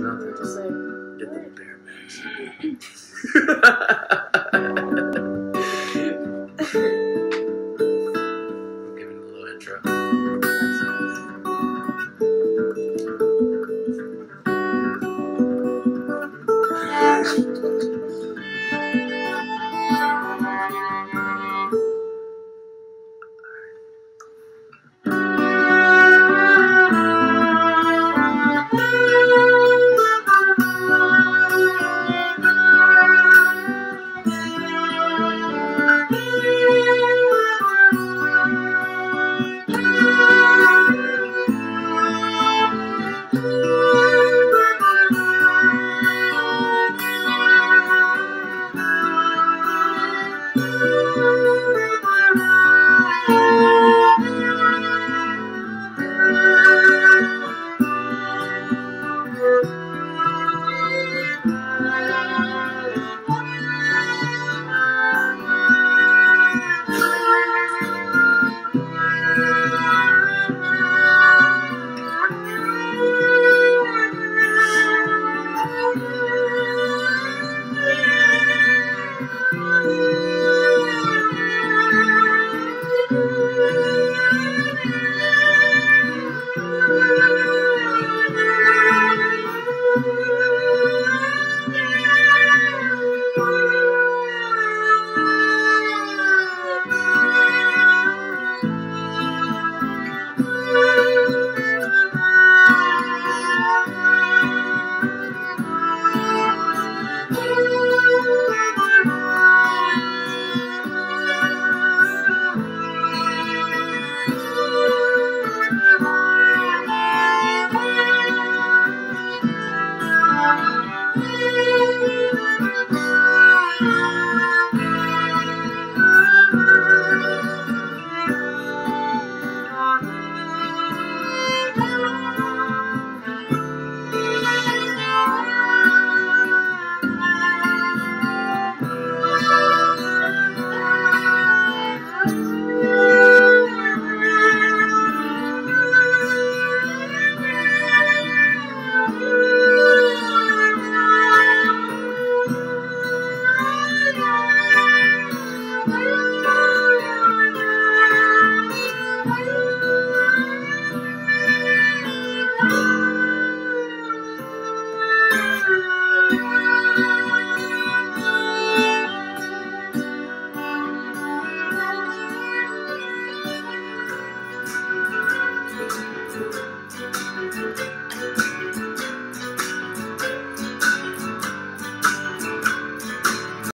Nothing. Uh, to say. Get the bare a little intro.